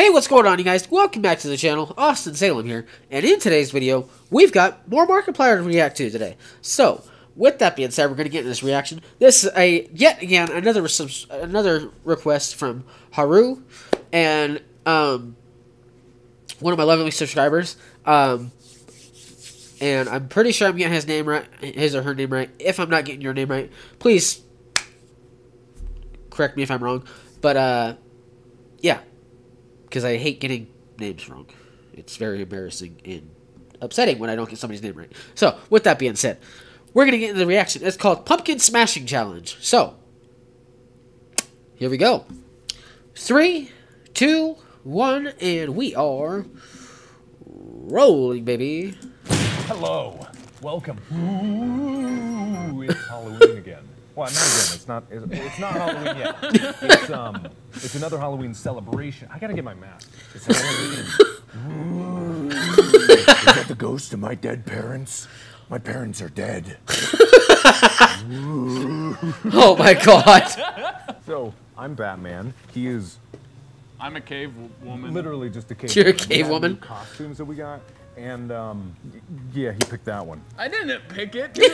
Hey, what's going on, you guys? Welcome back to the channel. Austin Salem here, and in today's video, we've got more Markiplier to react to today. So, with that being said, we're going to get into this reaction. This is a yet again another another request from Haru, and um, one of my lovely subscribers. Um, and I'm pretty sure I'm getting his name right, his or her name right. If I'm not getting your name right, please correct me if I'm wrong. But uh, yeah, because I hate getting names wrong. It's very embarrassing and upsetting when I don't get somebody's name right. So, with that being said, we're going to get into the reaction. It's called Pumpkin Smashing Challenge. So, here we go. Three, two, one, and we are rolling, baby. Hello. Welcome. Ooh, it's Halloween again. Well, not again. It's not. It's, it's not Halloween yet. It's um. It's another Halloween celebration. I gotta get my mask. It's Halloween. Is that the ghost of my dead parents? My parents are dead. oh my god. So I'm Batman. He is I'm a cave woman. literally just a cave. You're a woman. We cave woman? Costumes that we got, and um, yeah, he picked that one. I didn't pick it. You,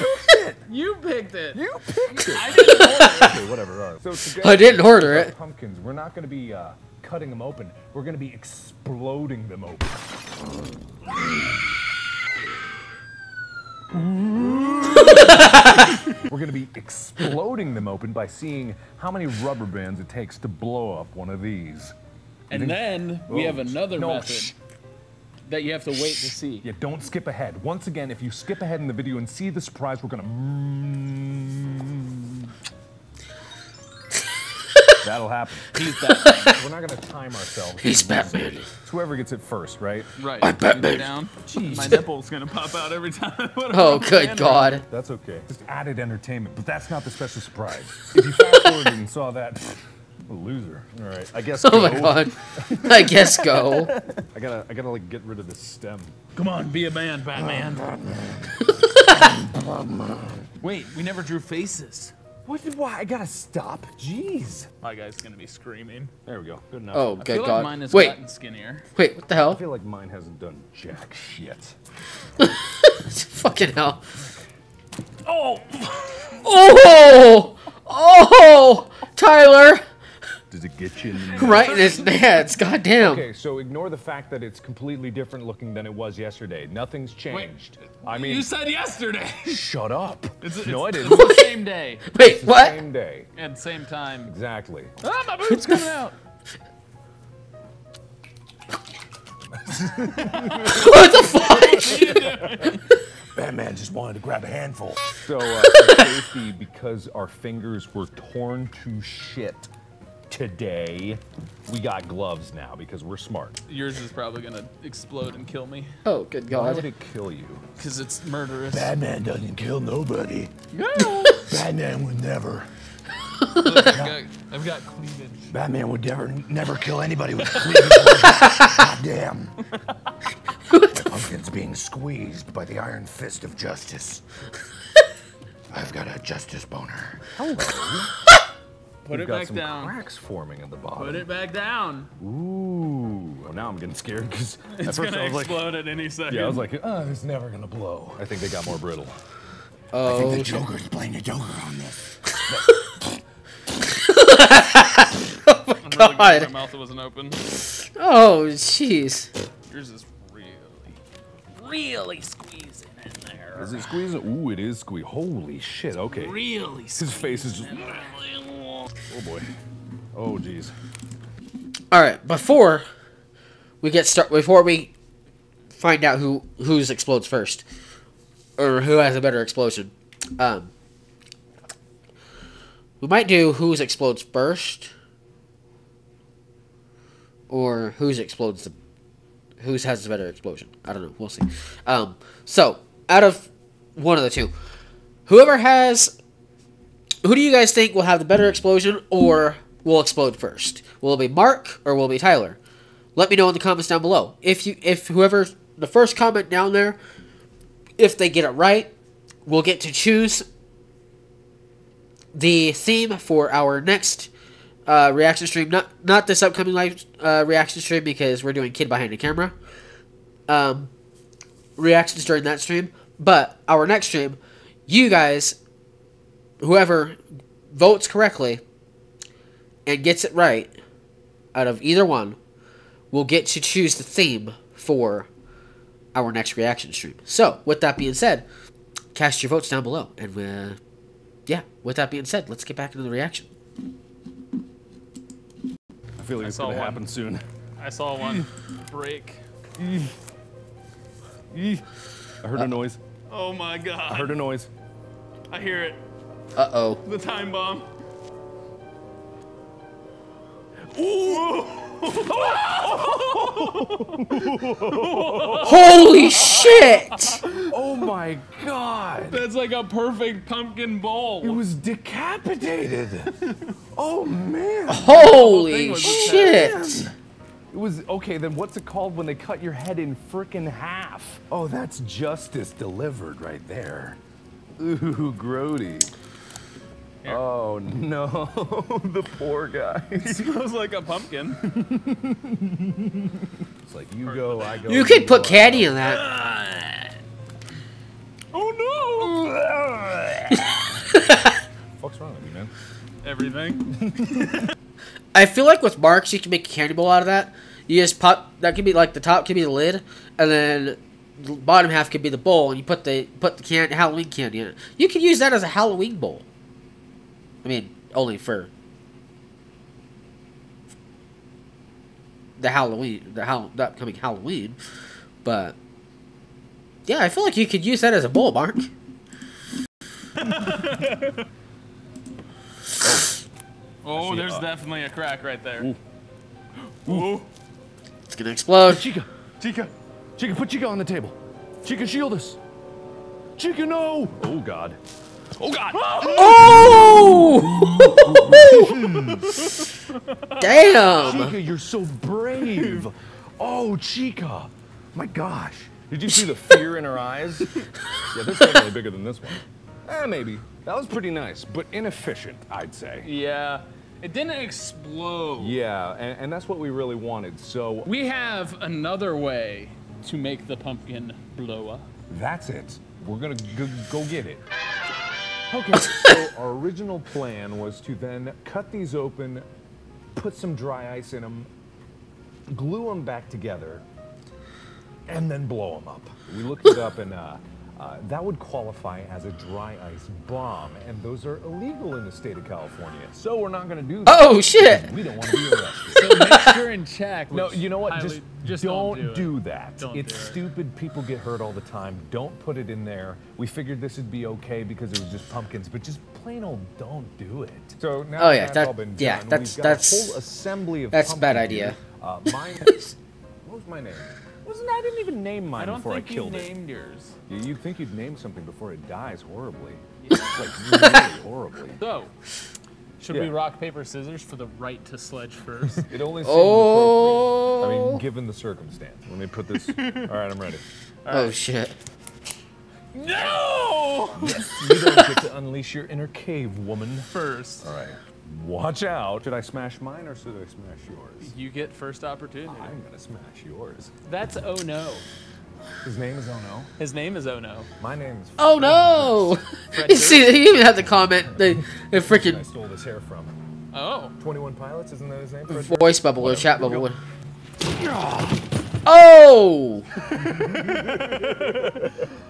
you picked it. You picked it. I didn't order it. okay, whatever. All right. So today, I didn't order it. Pumpkins. We're not going to be uh, cutting them open. We're going to be exploding them open. We're going to be exploding them open by seeing how many rubber bands it takes to blow up one of these. And then we have Oh, another no, method shh. That you have to wait to see. Yeah, don't skip ahead. Once again, if you skip ahead in the video and see the surprise, we're gonna. Mm. That'll happen. He's that We're not gonna time ourselves. He's Batman. It's whoever gets it first, right? right. I'm Batman. You down. My nipple's gonna pop out every time. I Oh, good band god. That's okay. Just added entertainment, but that's not the special surprise. If you fast forward and saw that, a loser. All right, I guess. Oh my god. I guess go. I gotta, I gotta like get rid of this stem. Come on, be a man, Batman. Wait, we never drew faces. What? Did, why? I gotta stop. Jeez. My guy's gonna be screaming. There we go. Good enough. Oh, good god. like mine has Wait, gotten skinnier. wait, what the hell? I feel like mine hasn't done jack shit. Fucking hell. Oh, Oh! Oh! Tyler! Does it get you in the Right in his nads, goddamn. Okay, so ignore the fact that it's completely different looking than it was yesterday. Nothing's changed. I mean, you said yesterday. shut up. It's, it's, no, I didn't. the same day Wait, It's the what? Same day. at the same time. Exactly. Ah, my boob's coming out. What the fuck? Batman just wanted to grab a handful. So, uh, safety, because our fingers were torn to shit today, we got gloves now because we're smart. Yours is probably gonna explode and kill me Oh, good god. Why would god. it kill you? because it's murderous. Batman doesn't kill nobody. Batman would never. I've, got, I've got cleavage. Batman would never, never kill anybody with cleavage. God damn. The pumpkin's being squeezed by the iron fist of justice. I've got a justice boner. Put We've it got back some down. cracks forming in the bottom. Put it back down. Ooh. Well, now I'm getting scared because at It's first gonna I was like, explode at any second. yeah, I was like, oh, it's never gonna blow. I think they got more brittle. Oh. I think Oh, the Joker's playing the Joker on this. Oh I'm really God. my mouth wasn't open. oh, jeez. Yours is really, really squeezing in there. Is it squeezing? Ooh, it is squeezing. Holy shit, okay. Really His face is just. Oh boy. Oh jeez. All right, before we get start, before we find out who who's explodes first, or who has a better explosion, um, we might do whose explodes first, or whose explodes the, has the better explosion. I don't know. We'll see. Um, so out of one of the two, whoever has who do you guys think will have the better explosion or will explode first? Will it be Mark or will it be Tyler? Let me know in the comments down below. If you if whoever the first comment down there, if they get it right, we'll get to choose the theme for our next uh, reaction stream. Not not this upcoming live uh, reaction stream because we're doing kid behind the camera. Um, reactions during that stream, but our next stream, you guys, whoever votes correctly and gets it right, out of either one, will get to choose the theme for our next reaction stream. So, with that being said, cast your votes down below, and uh, yeah, with that being said, let's get back into the reaction. I feel like I it's gonna happen soon. I saw one break. I heard a noise. Oh my god. I heard a noise. I hear it. Uh oh. The time bomb. Ooh! Holy shit! Oh my god! That's like a perfect pumpkin bowl. It was decapitated. oh man! Holy was shit! It was okay. Then what's it called when they cut your head in frickin' half? Oh, that's justice delivered right there. Ooh, grody. Here. Oh no, the poor guy. It smells like a pumpkin. It's like you go, I go. You could put go. candy in that. oh no! What's wrong with you, man? Everything. I feel like with marks, you can make a candy bowl out of that. You just pop. That could be like the top could be the lid, and then the bottom half could be the bowl, and you put the put the can Halloween candy in it. You could use that as a Halloween bowl. I mean, only for the Halloween, the, Hall, the upcoming Halloween. But yeah, I feel like you could use that as a bowl, Mark. Oh, see, there's uh, definitely a crack right there. Ooh. Ooh. It's gonna explode. Chica, Chica, Chica, put Chica on the table. Chica, shield us. Chica, no! Oh God. Oh God! Oh! Damn! Chica, you're so brave. Oh, Chica. My gosh. Did you see the fear in her eyes? Yeah, they're definitely bigger than this one. Eh, maybe. That was pretty nice, but inefficient, I'd say. Yeah. It didn't explode. Yeah, and, and that's what we really wanted. So We have another way to make the pumpkin blow up. that's it. We're gonna go, go get it. Okay, so our original plan was to then cut these open, put some dry ice in them, glue them back together, and then blow them up. We looked it up, and uh, uh, that would qualify as a dry ice bomb, and those are illegal in the state of California. So we're not going to do that. Oh shit! We don't want to be arrested. So make sure and check. No, you know what? highly- Just, just don't, do, it. do, that. Don't it's do it. stupid. People get hurt all the time. Don't put it in there. We figured this would be okay because it was just pumpkins, but just plain old don't do it. So now Oh, that yeah, that's that- all been yeah, done, that's- we've got that's- a whole assembly of that's a bad idea. Uh, mine. what was my name? Wasn't I didn't even name mine I don't before think I you killed it. named yours. You- You'd think you'd name something before it dies horribly. like really horribly. So, should we rock paper scissors for the right to sledge first? It only seems appropriate. I Oh! mean, given the circumstance. Let me put this. All right, I'm ready. Oh shit! no! You don't get to unleash your inner cave, woman. First, All right. Watch out. Should I smash mine or should I smash yours? you get first opportunity. I'm gonna smash yours. That's Oh No. His name is Ono. His name is Oh No. My name is. Oh no! Fred You See, he even had the comment. The, the I freaking stole this hair from. Oh. 21 Pilots, isn't that his name? Fred voice bubble or chat bubble. go. Oh!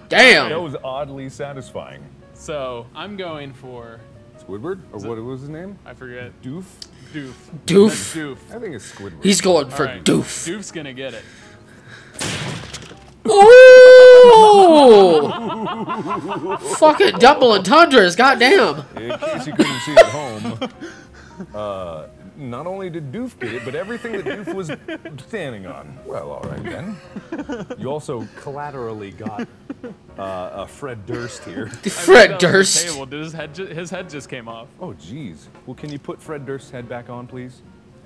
Damn. That Damn! was oddly satisfying. So, I'm going for, Squidward? Or what was his name? I forget, Doof? Doof. Doof. That's Doof. I think it's Squidward. He's going for All right. doof. Doof's gonna get it. Ooh! Fucking double entendres, goddamn! In case you couldn't see at home, uh, not only did Doof get it, but everything that Doof was standing on. Well, all right then. You also collaterally got uh, uh, Fred Durst here. Fred that the Durst. Table. Did his head? His head just came off. Oh, geez. Well, can you put Fred Durst's head back on, please?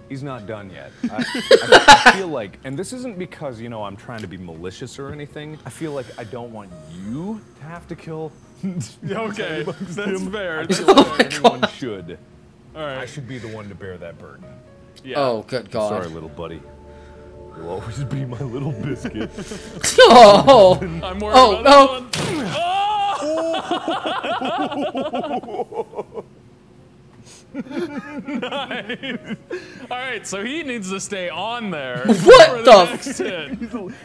He's not done yet. I, I, I feel like, and this isn't because, you know, I'm trying to be malicious or anything. I feel like I don't want you to have to kill Okay, that's fair. I That's feel like Oh my anyone God. should. All I should be the one to bear that burden. Yeah. Oh, good God. Sorry, little buddy. You'll always be my little biscuit. Oh, I'm worried Oh, about oh. that nice. All right, so he needs to stay on there. What for the f- next hit.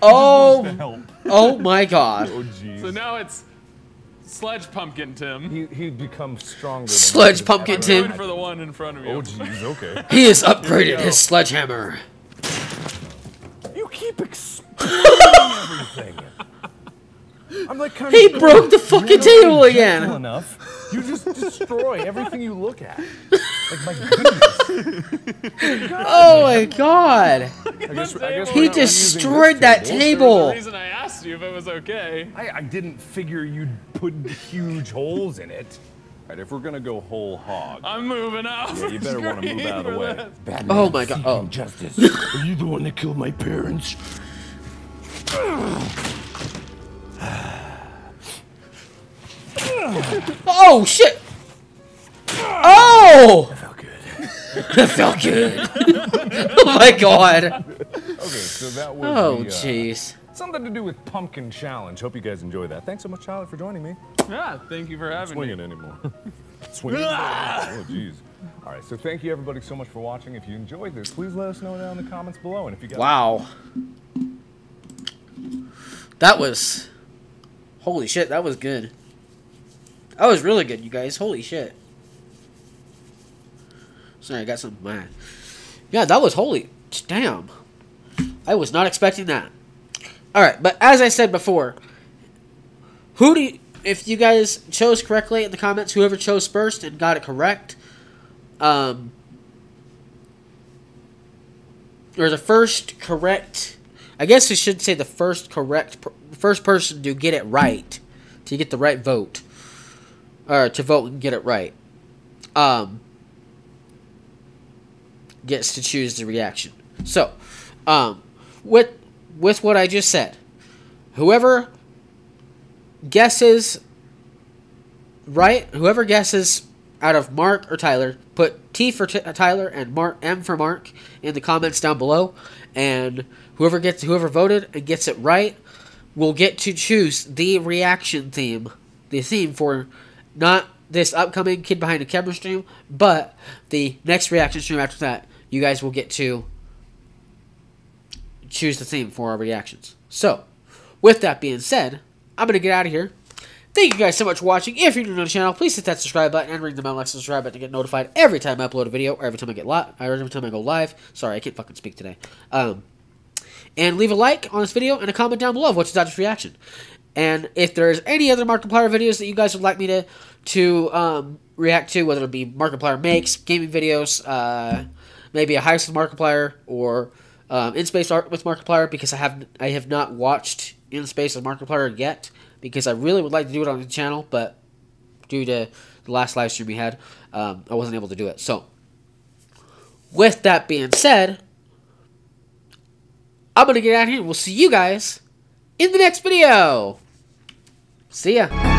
oh, Help. oh my God. Oh, jeez. So now it's Sledge Pumpkin Tim. he he becomes stronger. than Sledge I could've Pumpkin ever Tim. Going for the one in front of you. Oh, jeez. Okay. He has upgraded his sledgehammer. You keep exploding everything. I'm like kind He of. broke the fucking table again. Enough. You just destroy everything you look at. Like my goodness. Oh my God. I guess, I guess He we're not reusing destroyed that table. table. There was a reason I asked you if it was okay. I, I didn't figure you'd put huge holes in it. All right, if we're gonna go whole hog, I'm moving out. Yeah, you better wanna move out of the way. Batman Oh my God, oh. Justice. Are you the one that killed my parents? Oh shit. Oh, That Felt good. that felt good. oh my God. okay, so that was Oh the, uh, jeez. Something to do with pumpkin challenge. Hope you guys enjoy that. Thanks so much, Tyler, for joining me. Yeah, thank you for having me. Swinging anymore. Swinging. Ah! oh, jeez. All right, so thank you everybody so much for watching. If you enjoyed this, please let us know down in the comments below. And if you got Wow. That was. Holy shit, that was good. That was really good, you guys. Holy shit. Sorry, I got something mad. Yeah, that was holy. Damn. I was not expecting that. Alright, but as I said before, who do you, if you guys chose correctly in the comments, whoever chose first and got it correct, um, or the first correct I guess I should say the first correct first person to get it right to get the right vote or to vote and get it right um gets to choose the reaction. So, um with with what I just said, whoever guesses right, whoever guesses out of Mark or Tyler, put T for T- uh, Tyler and Mark M for Mark in the comments down below, and whoever gets whoever voted and gets it right will get to choose the reaction theme, the theme for not this upcoming Kid Behind the Camera stream, but the next reaction stream after that. You guys will get to choose the theme for our reactions. So, with that being said, I'm gonna get out of here. Thank you guys so much for watching. If you're new to the channel, please hit that subscribe button and ring the bell to the subscribe button to get notified every time I upload a video or every time I get live, or every time I go live. Sorry, I can't fucking speak today. Um, and leave a like on this video and a comment down below of what's your Dodgers reaction. And if there's any other Markiplier videos that you guys would like me to to um, react to, whether it be Markiplier makes, gaming videos, uh, maybe a heist with Markiplier, or um, in space art with Markiplier, because I have I have not watched in space with Markiplier yet, because I really would like to do it on the channel, but due to the last live stream we had, um, I wasn't able to do it. So, with that being said, I'm gonna get out of here. We'll see you guys in the next video. See ya.